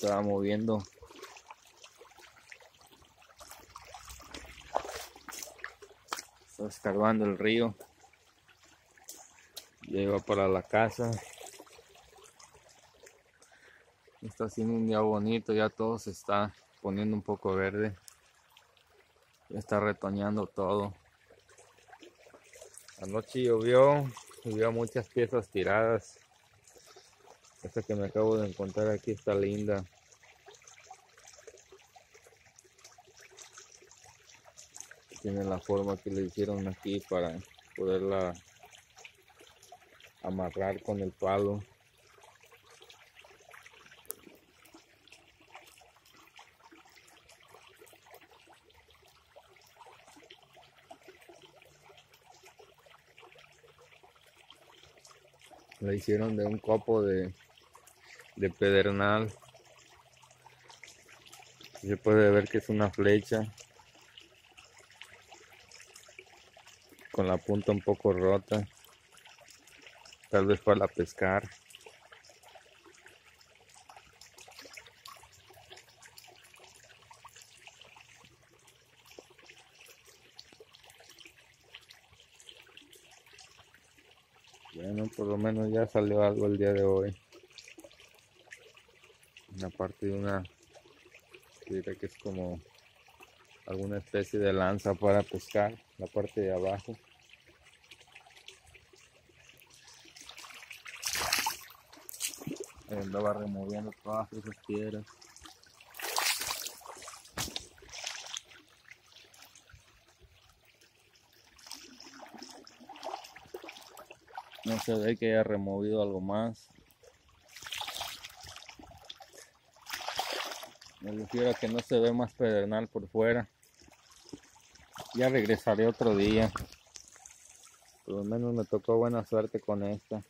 estaba moviendo. Está escarbando el río. Iba para la casa. Está haciendo un día bonito, ya todo se está poniendo un poco verde. Ya está retoñando todo. Anoche llovió, llovió muchas piezas tiradas. Esta que me acabo de encontrar aquí está linda. Tiene la forma que le hicieron aquí para poderla amarrar con el palo. La hicieron de un copo de, de pedernal. Se puede ver que es una flecha. Con la punta un poco rota. Tal vez para pescar. Bueno, por lo menos ya salió algo el día de hoy. Una parte de una, diría que es como alguna especie de lanza para pescar, la parte de abajo. Andaba removiendo todas esas piedras. No se ve que haya removido algo más. Me refiero a que no se ve más pedernal por fuera. Ya regresaré otro día. Por lo menos me tocó buena suerte con esta.